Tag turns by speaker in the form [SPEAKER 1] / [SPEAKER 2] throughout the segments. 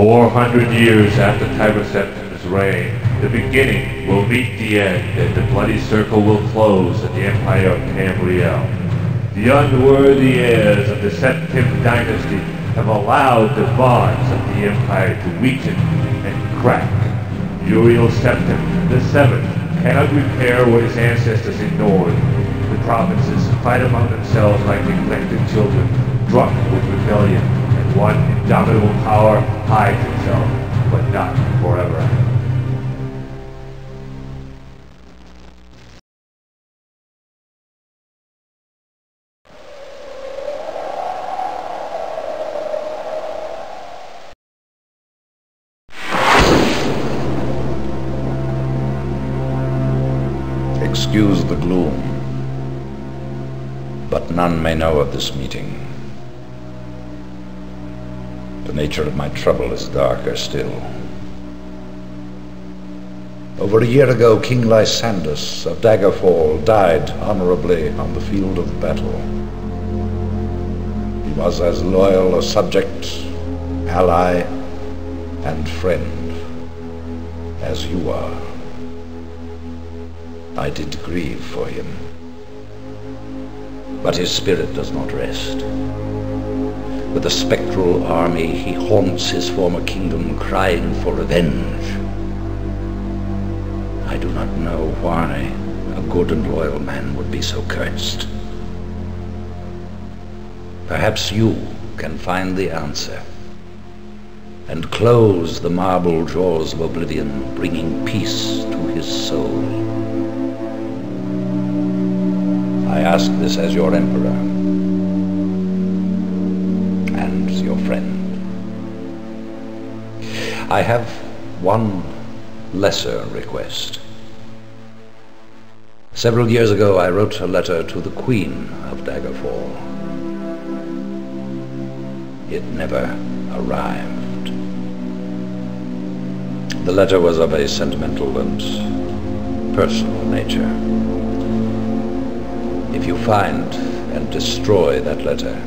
[SPEAKER 1] 400 years after Tiber Septim's reign, the beginning will meet the end, and the bloody circle will close in the empire of Tamriel. The unworthy heirs of the Septim dynasty have allowed the bonds of the empire to weaken and crack. Uriel Septim the Seventh cannot repair what his ancestors ignored. The provinces fight among themselves like neglected children, drunk with rebellion, one indomitable power hides itself, but not forever.
[SPEAKER 2] Excuse the gloom, but none may know of this meeting. The nature of my trouble is darker still. Over a year ago, King Lysandus of Daggerfall died honorably on the field of battle. He was as loyal a subject, ally, and friend as you are. I did grieve for him. But his spirit does not rest. With a spectral army, he haunts his former kingdom, crying for revenge. I do not know why a good and loyal man would be so cursed. Perhaps you can find the answer and close the marble jaws of oblivion, bringing peace to his soul. I ask this as your emperor I have one lesser request. Several years ago, I wrote a letter to the Queen of Daggerfall. It never arrived. The letter was of a sentimental and personal nature. If you find and destroy that letter,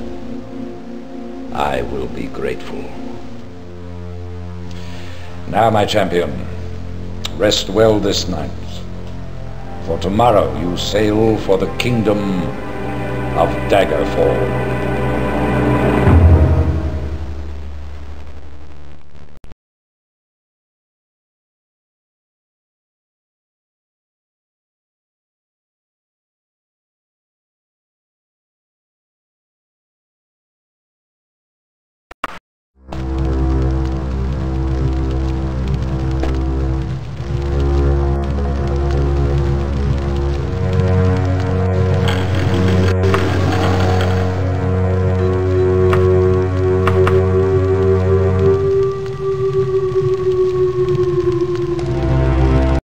[SPEAKER 2] I will be grateful. Now, my champion, rest well this night, for tomorrow you sail for the kingdom of Daggerfall.